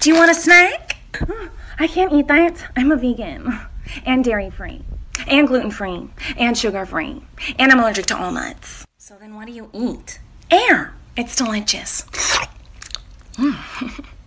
Do you want a snack? I can't eat that. I'm a vegan and dairy free and gluten free and sugar free and I'm allergic to all nuts. So then what do you eat? Air. It's delicious. Mm.